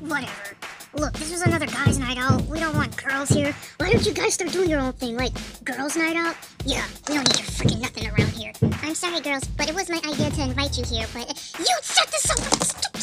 Whatever. Look, this was another guys' night out. We don't want girls here. Why don't you guys start doing your own thing, like girls' night out? Yeah, we don't need your freaking nothing around here. I'm sorry, girls, but it was my idea to invite you here, but you set this up.